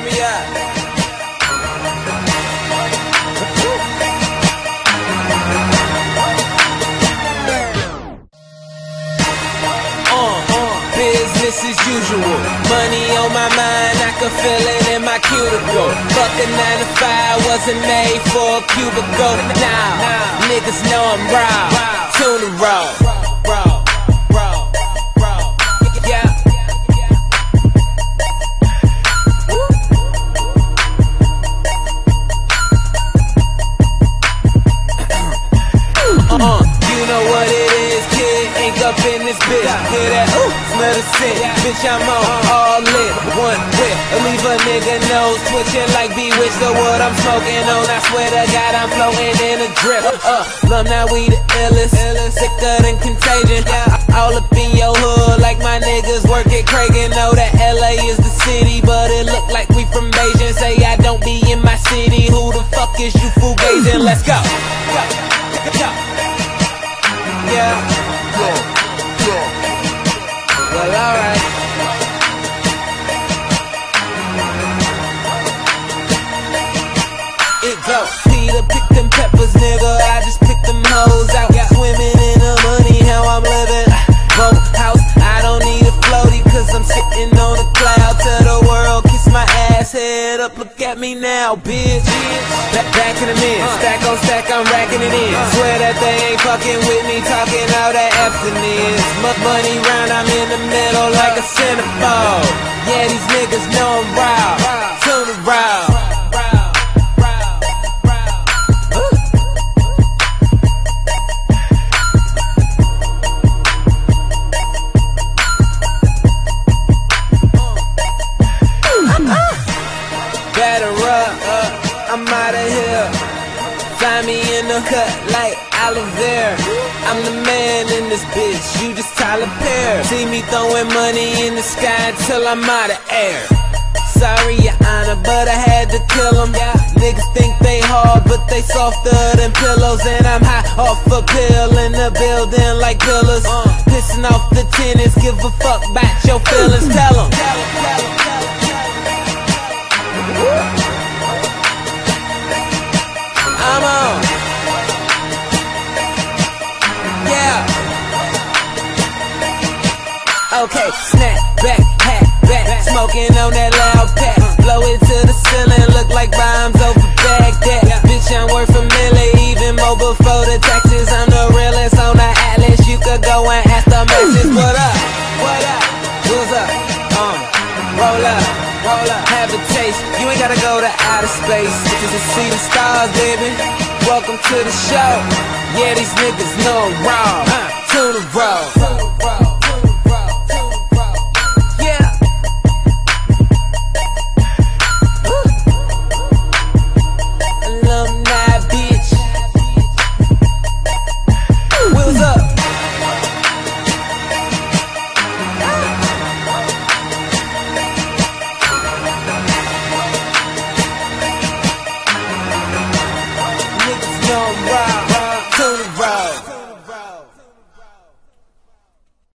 turn me up. Uh-huh. business as usual. Money on my mind, I can feel it in my cuticle. Fuck a 9 to 5 wasn't made for a cubicle. Now, niggas know I'm raw. Tuna raw. This bitch. Hear that? Ooh, smell the scent. Bitch, I'm on all lit. One whip. Leave a nigga nose twitching like bewitched. The what I'm smoking on. I swear to God, I'm floating in a drip. Uh, love now we the illest. Sicker than contagion. All up in your hood like my niggas work at Kragen. Know that LA is the city, but it look like we from Beijing. Say I don't be in my city. Who the fuck is you fool gazing? Let's go, go. Up, look at me now, bitch. Back, back in the min, stack on stack, I'm racking it in. Swear that they ain't fucking with me, talking all that abstinence. Money round, I'm in the middle like I'm out of here. Find me in the cut like Oliver. I'm the man in this bitch, you just Tyler Perry. See me throwing money in the sky till I'm out of air. Sorry, your honor, but I had to kill them. Yeah. Niggas think they hard, but they softer than pillows. And I'm high off a pill in the building like pillars. Uh. Pissing off the tenants, give a fuck about your feelings. Tell them. Okay, snap back, hat back, smoking on that loud pack. Blow it to the ceiling, look like bombs over Baghdad. Bitch, I'm worth a million, even more before the taxes. I'm the realest on the atlas. You could go and ask the masses. What up? What up? What's up? Um, roll up, roll up, have a taste. You ain't gotta go to outer space just to see the stars, baby. Welcome to the show. Yeah, these niggas know I'm raw. Uh, to the road.